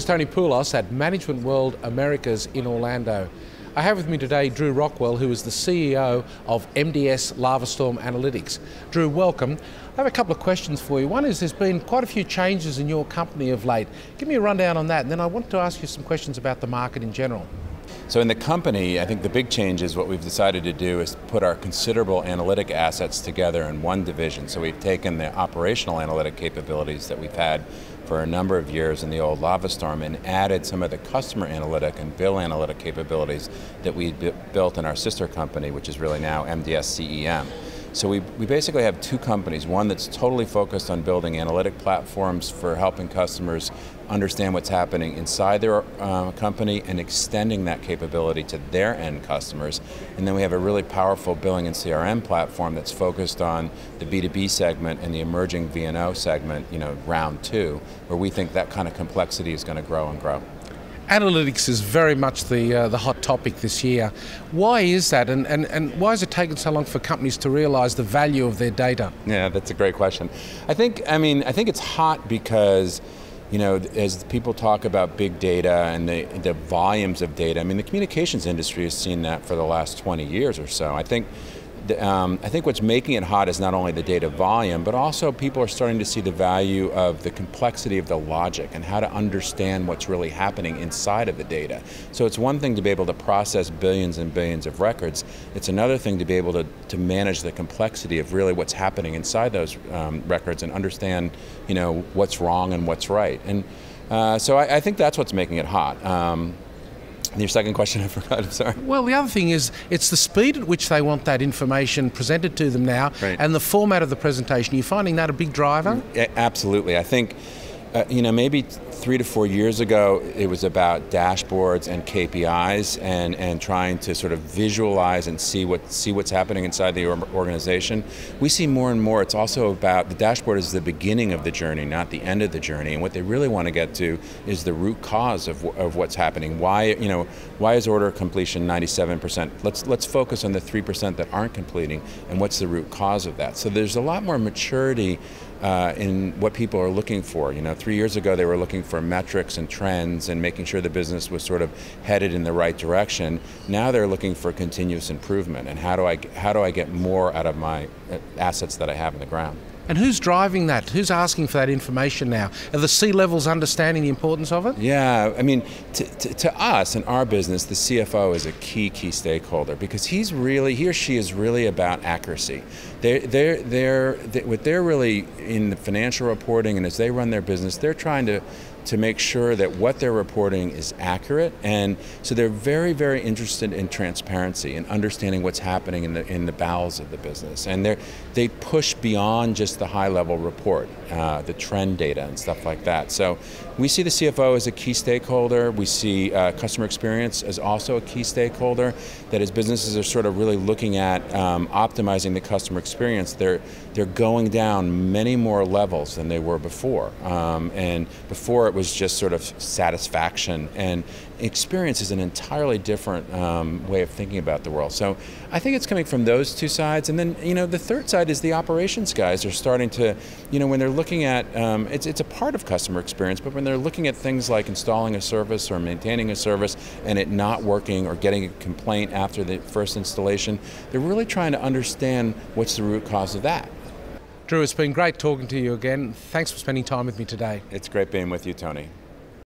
is Tony Poulos at Management World Americas in Orlando. I have with me today Drew Rockwell, who is the CEO of MDS Lavastorm Analytics. Drew, welcome. I have a couple of questions for you. One is there's been quite a few changes in your company of late. Give me a rundown on that, and then I want to ask you some questions about the market in general. So in the company, I think the big change is what we've decided to do is put our considerable analytic assets together in one division. So we've taken the operational analytic capabilities that we've had for a number of years in the old Lavastorm and added some of the customer analytic and bill analytic capabilities that we built in our sister company, which is really now MDS CEM. So we, we basically have two companies, one that's totally focused on building analytic platforms for helping customers understand what's happening inside their uh, company and extending that capability to their end customers. And then we have a really powerful billing and CRM platform that's focused on the B2B segment and the emerging VNO segment, you know, round two, where we think that kind of complexity is going to grow and grow. Analytics is very much the, uh, the hot topic this year. Why is that, and, and, and why has it taken so long for companies to realize the value of their data? Yeah, that's a great question. I think, I mean, I think it's hot because you know, as people talk about big data and the, the volumes of data, I mean, the communications industry has seen that for the last 20 years or so. I think um, I think what's making it hot is not only the data volume, but also people are starting to see the value of the complexity of the logic and how to understand what's really happening inside of the data. So it's one thing to be able to process billions and billions of records. It's another thing to be able to, to manage the complexity of really what's happening inside those um, records and understand, you know, what's wrong and what's right. And uh, so I, I, think that's what's making it hot. Um, your second question, I forgot. I'm sorry. Well, the other thing is it's the speed at which they want that information presented to them now, right. and the format of the presentation. Are you finding that a big driver? Yeah, absolutely. I think uh, you know, maybe three to four years ago, it was about dashboards and KPIs and, and trying to sort of visualize and see what see what's happening inside the organization. We see more and more. It's also about the dashboard is the beginning of the journey, not the end of the journey. And what they really want to get to is the root cause of, of what's happening. Why you know why is order completion 97%? Let's let's focus on the three percent that aren't completing and what's the root cause of that. So there's a lot more maturity uh, in what people are looking for. You know, three years ago they were looking for metrics and trends and making sure the business was sort of headed in the right direction. Now they're looking for continuous improvement and how do I how do I get more out of my uh, assets that I have in the ground. And who's driving that? Who's asking for that information now? Are the C levels understanding the importance of it? Yeah, I mean, to, to, to, us in our business, the CFO is a key, key stakeholder because he's really, he or she is really about accuracy. They're, they're, they're, they, what they're really in the financial reporting and as they run their business, they're trying to to make sure that what they're reporting is accurate. And so they're very, very interested in transparency and understanding what's happening in the, in the bowels of the business. And they they push beyond just the high level report, uh, the trend data and stuff like that. So we see the CFO as a key stakeholder. We see uh, customer experience as also a key stakeholder. That as businesses are sort of really looking at um, optimizing the customer experience, they're, they're going down many more levels than they were before. Um, and before it was just sort of satisfaction and experience is an entirely different um, way of thinking about the world. So I think it's coming from those two sides. And then, you know, the third side is the operations guys are starting to, you know, when they're looking at, um, it's, it's a part of customer experience, but when they're looking at things like installing a service or maintaining a service and it not working or getting a complaint after the first installation, they're really trying to understand what's the root cause of that. Drew, it's been great talking to you again. Thanks for spending time with me today. It's great being with you, Tony.